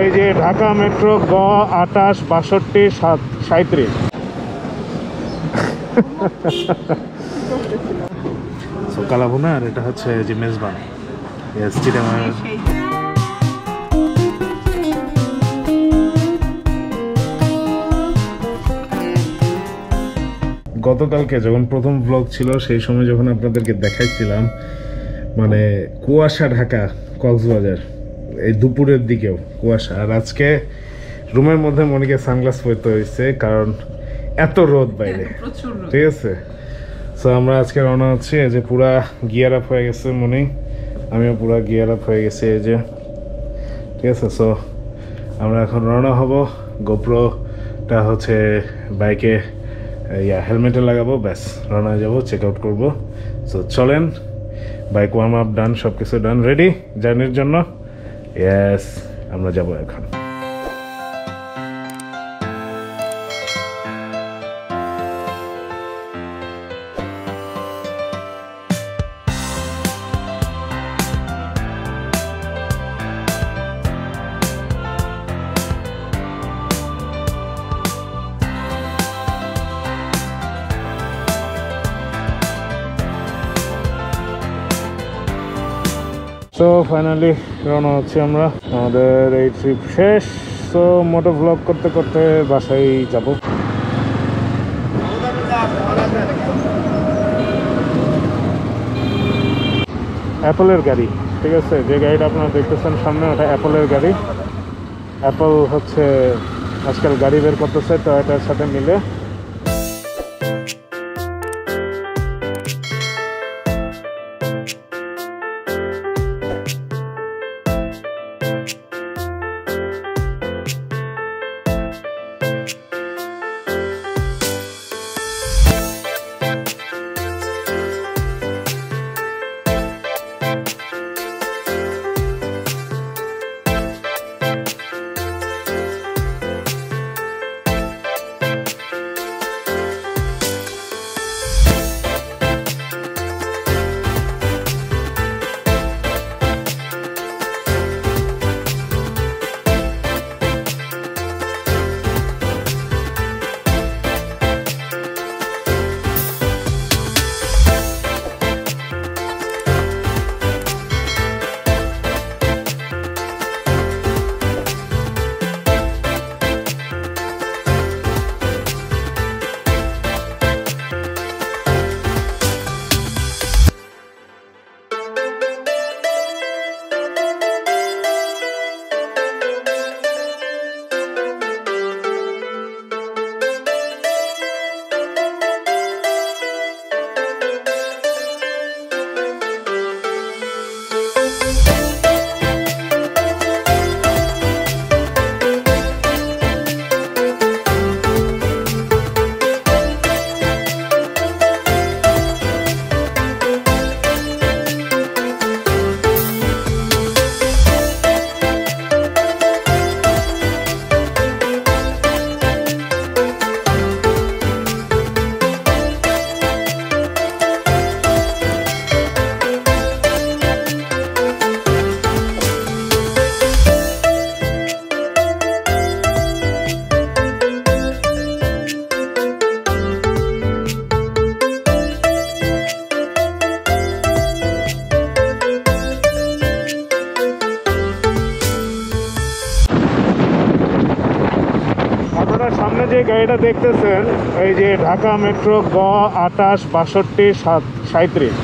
এই যে ঢাকা মেট্রো গ আটাশ বাষট্টি সাত সাঁত্রিশ কালাভুনা, আর এটা হচ্ছে যে মেজবান। গতকালকে যখন প্রথম ব্লগ ছিল, সেই সময় যখন আপনাদেরকে দেখাইছিলাম মানে কুয়াশা ঢাকা, কক্সবাজার এই দুপুরের দিকেও কুয়াশা। আর আজকে রুমের মধ্যে মনিকে সানগ্লাস পরতে হয়েছে কারণ এত রোদ বাইরে। প্রচুর ঠিক আছে? সো আমরা আজকে রওনা হচ্ছি এই যে পুরা গিয়ার আপ হয়ে গেছে মনি। আমিও পুরা গিয়ার আপ হয়ে গেছি এই যে। ঠিক আছে? সো আমরা এখন রওনা হব। গোপ্রোটা হচ্ছে বাইকে ইয়া হেলমেটে লাগাবো ব্যাস রওনা যাব চেক আউট করব। সো চলেন বাইক ওয়ার্ম আপ ডান সব কিছু ডান রেডি জার্নির জন্য। ইয়েস আমরা যাব এখন সো ফাইনালি রওনা হচ্ছি আমরা। আমাদের এই ট্রিপ শেষ। সো মোটো ব্লগ করতে করতে বাসায় যাব। অ্যাপলের গাড়ি, ঠিক আছে? যে গাড়িটা আপনারা দেখতেছেন সামনে, ওটা অ্যাপলের গাড়ি। অ্যাপল হচ্ছে আজকাল গাড়ি বের করতেছে টয়োটার সাথে মিলে দেখতেছেন, এই যে ঢাকা মেট্রো গ আটাশ বাষট্টি সাত সাঁত্রিশ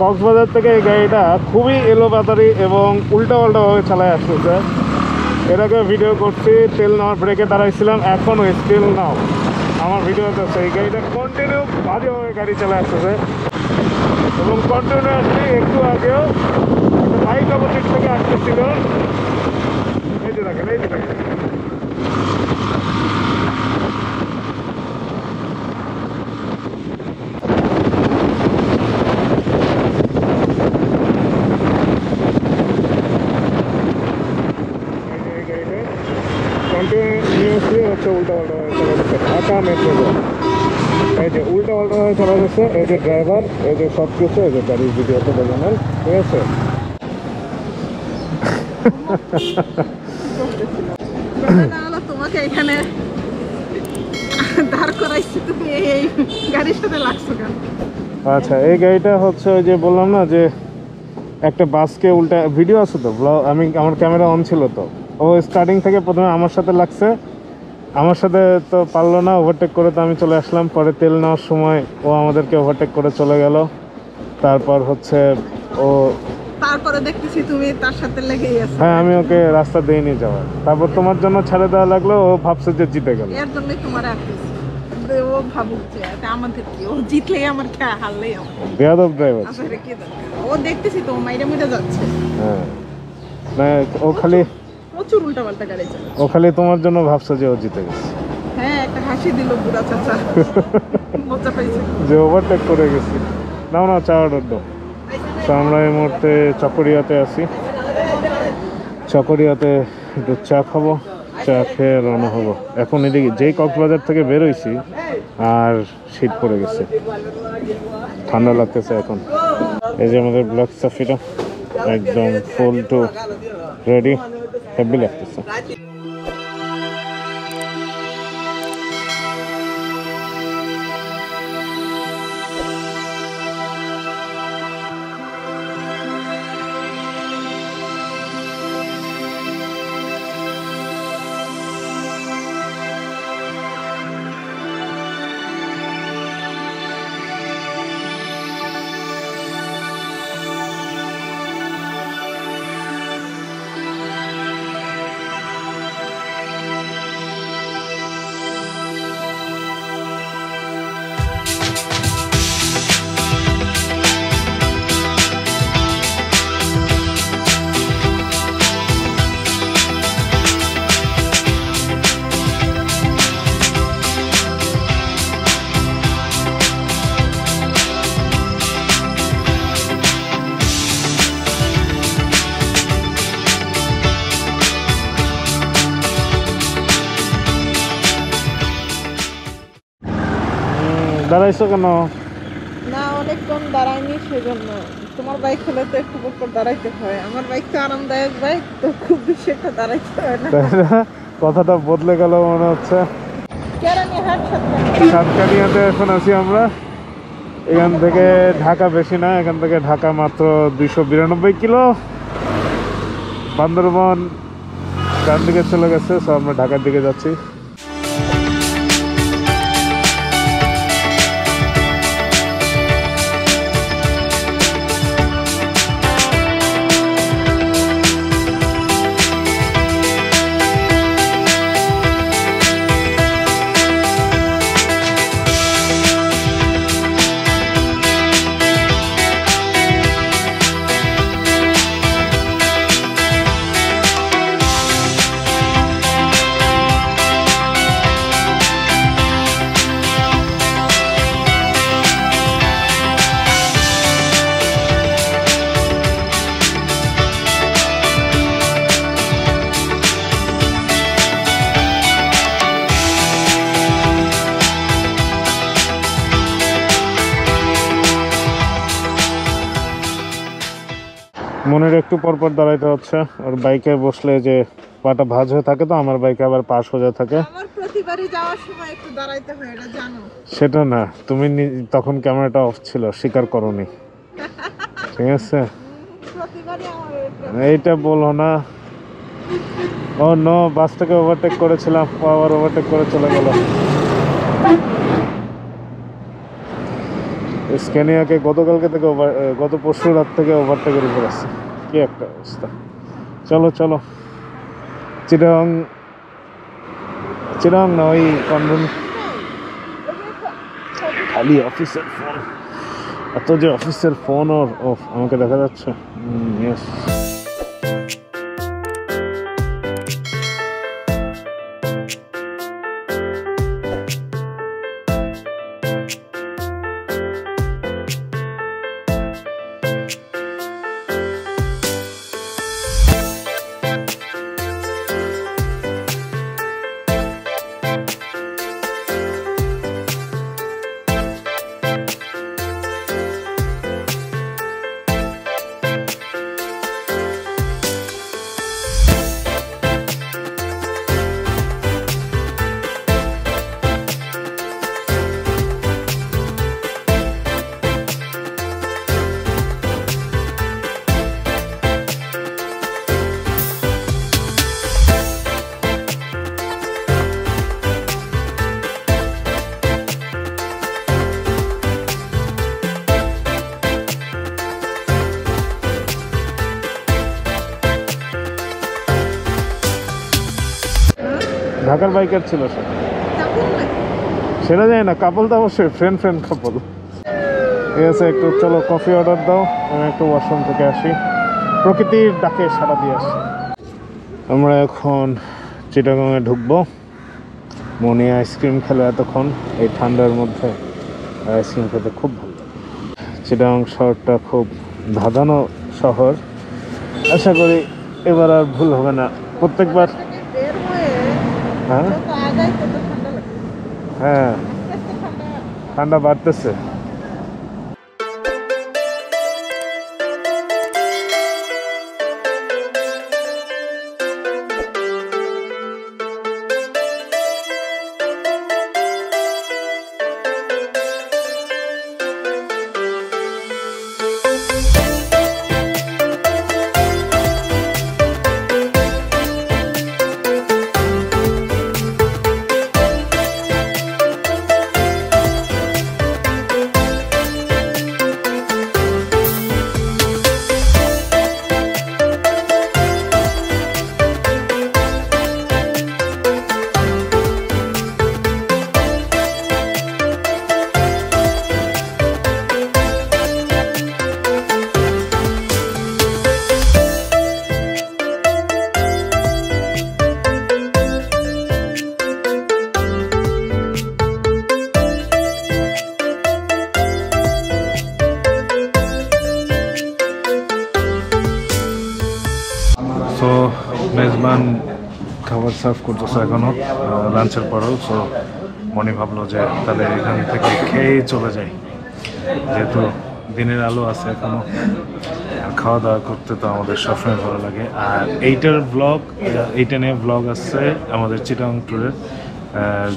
কক্সবাজার থেকে এই গাড়িটা খুবই এলোপাতারি এবং উল্টা পাল্টাভাবে চালায় আসতেছে। এর আগে ভিডিও করছি, তেল নেওয়ার ব্রেকে দাঁড়াইছিলাম এখনও স্টিল নাও। আমার ভিডিও আছে, এই গাড়িটা কন্টিনিউ বাজেভাবে গাড়ি চালায় আসতেছে। এবং কন্টিনিউয়াসলি একটু আগেও বাইক অপোজিট থেকে আসতেছিল। এই যে দেখেন, এই যে দেখেন। হচ্ছে উল্টা পাল্টা চলা যাচ্ছে। ঢাকা মেট্রো এই যে উল্টা পাল্টা হয়ে চলা যাচ্ছে এই যে ড্রাইভার এই যে সব কিছু এই যে গাড়ির ভিডিওতে দেখে নেন ঠিক আছে? করতেছিলাম ব্যাপারটা হলো তোমাকে এখানে দাঁড় করাইছি তুমি এই গাড়ির সাথে লাগছো কেন? আচ্ছা এই গাড়িটা হচ্ছে ওই যে বললাম না যে একটা বাসকে উল্টা ভিডিও আছে তো? ব্লগ আমি আমার ক্যামেরা অন ছিল তো। ও স্টার্টিং থেকে প্রথমে আমার সাথে লাগছে। আমার সাথে তো পারল না ওভারটেক করে তো আমি চলে আসলাম। পরে তেল নেওয়ার সময় ও আমাদেরকে ওভারটেক করে চলে গেল। তারপর হচ্ছে ও তারপরে দেখতেছি তুমি তার সাথে লেগেই আছো। হ্যাঁ আমি ওকে রাস্তা দিয়ে নিয়ে যাওয়ার তারপর তোমার জন্য ছেড়ে দেওয়া লাগল ও ভাবছে যে জিতে গেল। এর জন্যই তোমার আসতেছি ও ভাবুক যে আমাদের কি ও জিতলেই আমার খেয়া হারলেই আমার। বেয়াদব ড্রাইভার আসলে কি দরকার? ও দেখতেছি তো মাইরে মিটে যাচ্ছে। হ্যাঁ। না ও খালি প্রচুর উল্টা পাল্টা গাড়ি চালায় ও খালি তোমার জন্য ভাবছে যে ও জিতে গেছে। হ্যাঁ একটা হাসি দিল বুড়া চাচা। মজা পাইছে যে ওভারটেক করে গেছি। নাও না চা অর্ডার দাও। তো আমরা এই মুহূর্তে চকরিয়াতে আছি। চকরিয়াতে একটু চা খাব চা খেয়ে রওনা হব। এখন এদিকে যেই কক্সবাজার থেকে বেরোইছি আর শীত পড়ে গেছে। ঠান্ডা লাগতেছে এখন। এই যে আমাদের ব্লক সাফিটা একদম ফুল টু রেডি হেভি লাগতেছে দাঁড়াইছো কেন? না অনেকক্ষণ দাঁড়ায়নি সেজন্য। তোমার বাইক হলে তো একটু পর দাঁড়াইতে হয়। আমার বাইক তো আরামদায়ক বাইক তো খুব বেশি একটা দাঁড়াইতে হয় না। কথাটা বদলে গেল মনে হচ্ছে। সাতকানিয়াতে এখন আছি আমরা। এখান থেকে ঢাকা বেশি না এখান থেকে ঢাকা মাত্র দুইশো বিরানব্বই কিলো। বান্দরবন ডান দিকে চলে গেছে সো আমরা ঢাকার দিকে যাচ্ছি। একটু পরপর দাঁড়াইতে হচ্ছে। ওর বাইকে বসলে যে পাটা ভাঁজ হয়ে থাকে তো আমার বাইকে আবার পা সোজা থাকে। আমার প্রতিবারই যাওয়ার সময় একটু দাঁড়াইতে হয় এটা জানো। সেটা না তুমি তখন ক্যামেরাটা অফ ছিল স্বীকার করনি। ঠিক আছে? এইটা বলো না। ও নো বাসটাকে ওভারটেক করেছিলাম ও আবার ওভারটেক করে চলে গেল। স্ক্যানিয়াকে গতকালকে থেকে এ, গত পরশু রাত থেকে ওভারটেকের উপর আছে কি একটা অবস্থা? চলো চলো। চিরং চিরং না, ওই কনভেন্ট। খালি অফিসের ফোন। এত যে অফিসের ফোন ওর অফ আমাকে দেখা যাচ্ছে। ইয়েস ঢাকার বাইকার ছিল সেটা যায় না, কাপল তো অবশ্যই ফ্রেন্ড ফ্রেন্ড কাপল। ঠিক আছে, একটু চলো কফি অর্ডার দাও, আমি একটু ওয়াশরুম থেকে আসি। প্রকৃতির ডাকে সারা দিয়ে আসি। আমরা এখন চিটাগাংয়ে ঢুকবো। মনি আইসক্রিম খেলো এতক্ষণ, এই ঠান্ডার মধ্যে আইসক্রিম খেতে খুব ভালো লাগে। চিটাগাং শহরটা খুব ধাঁধানো শহর। আশা করি এবার আর ভুল হবে না। প্রত্যেকবার হ্যাঁ? হ্যাঁ। ঠান্ডা বাড়তেছে। সার্ভ করতেছে এখনও লাঞ্চের পরেও। সো মনে ভাবলো যে তাহলে এখান থেকে খেয়ে চলে যাই। যেহেতু দিনের আলো আছে এখনও খাওয়া দাওয়া করতে তো আমাদের সবসময় ভালো লাগে। আর এইটার ব্লগ এইটা নিয়ে ব্লগ আছে আমাদের চিটাং ট্যুরের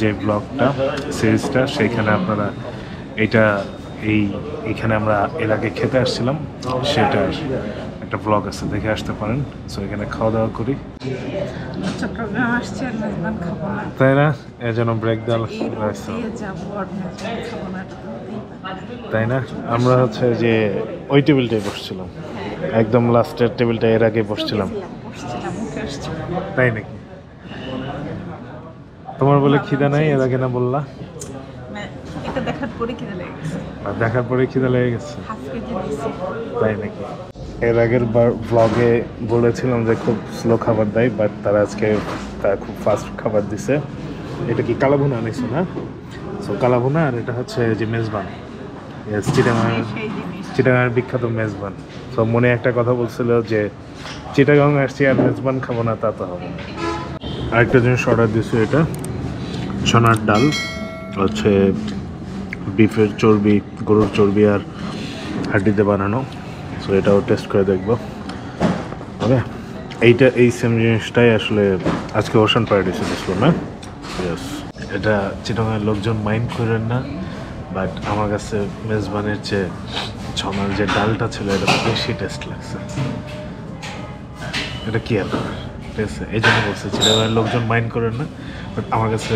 যে ব্লগটা সিরিজটা সেইখানে আপনারা এইটা, এই, এখানে আমরা এর আগে খেতে আসছিলাম, সেটার একটা ব্লগ আছে দেখে আসতে পারেন। সো এখানে খাওয়া দাওয়া করি। চট্টগ্রাম আসছি আর মেজবান খাব না। তাই না? এর জন্য ব্রেক না। তাই না? আমরা হচ্ছে যে ওই টেবিলটায় বসছিলাম। একদম লাস্টের টেবিলটা এর আগে বসছিলাম। তাই নাকি? তোমার বলে খিদা নাই? এর আগে না বললা? মানে দেখার পরে লেগে গেছে দেখার পরে খিদা লেগে গেছে? তাই নাকি? এর আগের বার ব্লগে বলেছিলাম যে খুব স্লো খাবার দেয় বাট তারা আজকে তারা খুব ফাস্ট খাবার দিছে। এটা কি কালাভুনা আনিস না? সো কালাভুনা আর এটা হচ্ছে যে মেজবান। Yes, চিটাগাং সেই বিখ্যাত মেজবান। সো মনে একটা কথা বলছিল যে চিটাগাং আসছি আর মেজবান খাব না তা তো হবে না। আরেকটা জিনিস অর্ডার দিছি এটা সোনার ডাল। হচ্ছে বিফের চর্বি গরুর চর্বি আর হাড্ডিতে বানানো। সো এটাও টেস্ট করে দেখব। ওকে এইটা, এই সেম জিনিসটাই আসলে আজকে ওশান প্যারাডাইসে দিছিল না ইয়েস এটা চিটাগাংয়ের লোকজন মাইন্ড করেন না বাট আমার কাছে মেজবানের যে ছনার যে ডালটা ছিল, এটা বেশি টেস্ট লাগছে। এটা কি আর? ঠিক আছে, এই জন্য বলছে, চিটাগাংয়ের লোকজন মাইন্ড করেন না বাট আমার কাছে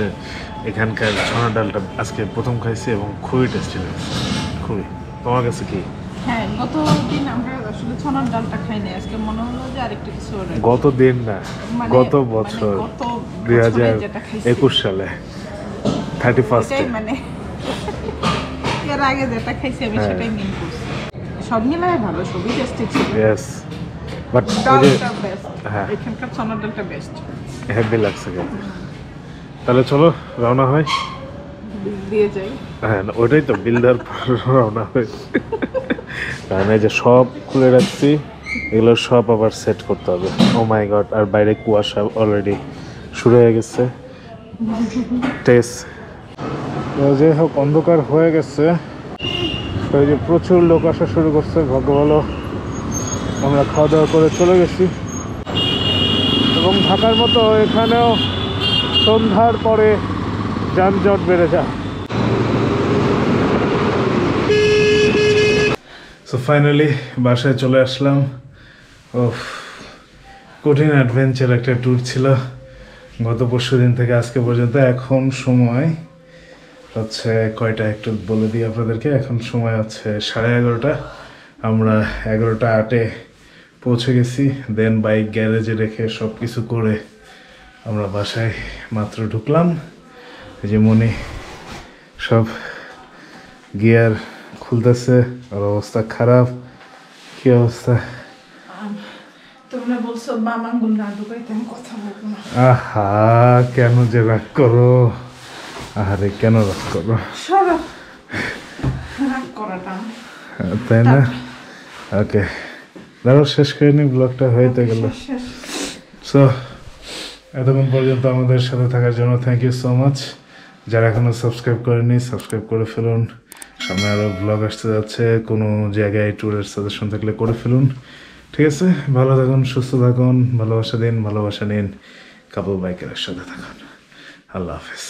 এখানকার ছনার ডালটা আজকে প্রথম খাইছি এবং খুবই টেস্টি লাগছে। খুবই। তোমার কাছে কি? হ্যাঁ গত দিন আমরা আসলে ছনার ডালটা খাইনি আজকে মনে হলো যে আরেকটু কিছু গত দিন না মানে- গত মানে বছর গত দুই হাজার একুশ সালে থার্টি ফার্স্টে মানে এর আগে যেটা খাইছি আমি হ্যাঁ। সেটাই মিন করছি সব মিলায় ভালো সবই টেস্টি ছিল। ইয়েস বাট ওই ডালটা বেস্ট হ্যাঁ। এখানকার ছনার ডালটা বেস্ট লাগছে তাহলে চলো রওনা হয় দিয়ে যাই। হ্যাঁ না, ওটাই তো বিল দেওয়ার পর রওনা হয় কারণ এই যে সব খুলে রাখছি, এগুলো সব আবার সেট করতে হবে। ও মাই গড আর বাইরে কুয়াশা অলরেডি শুরু হয়ে গেছে। টেস্ট হোক, অন্ধকার হয়ে গেছে। এই যে প্রচুর লোক আসা শুরু করছে, ভাগ্য ভালো। আমরা খাওয়া দাওয়া করে চলে গেছি। এবং ঢাকার মতো এখানেও সন্ধ্যার পরে যানজট বেড়ে যায়। সো ফাইনালি বাসায় চলে আসলাম। ও কঠিন অ্যাডভেঞ্চার একটা ট্যুর ছিল। গত পরশু দিন থেকে আজকে পর্যন্ত এখন সময় হচ্ছে কয়টা একটু বলে দিই আপনাদেরকে। এখন সময় হচ্ছে সাড়ে এগারোটা। আমরা এগারোটা আটে পৌঁছে গেছি। দেন বাইক গ্যারেজে রেখে সব কিছু করে আমরা বাসায় মাত্র ঢুকলাম। এই যে মনে সব গিয়ার খুলতেছে আর অবস্থা খারাপ। কি অবস্থা? তোমরা বলছো বাম আঙ্গুল না ঢুকাইতে আমি কথা বলব না। আহা কেন যে রাগ করো? আহারে কেন রাগ করো? সরো। রাগ করাটা। তাই না? ওকে। দাঁড়াও শেষ করে নি ব্লগটা হয়ে গেল। সো এতক্ষণ পর্যন্ত আমাদের সাথে থাকার জন্য থ্যাংক ইউ সো মাচ যারা এখনও সাবস্ক্রাইব করেনি সাবস্ক্রাইব করে ফেলুন। সামনে আরও ব্লগ আসতে যাচ্ছে, কোনো জায়গায় ট্যুরের সাজেশন থাকলে করে ফেলুন। ঠিক আছে? ভালো থাকুন, সুস্থ থাকুন, ভালোবাসা দিন, ভালোবাসা নিন কাপুর বাইকের সাথে থাকুন। আল্লাহ হাফেজ।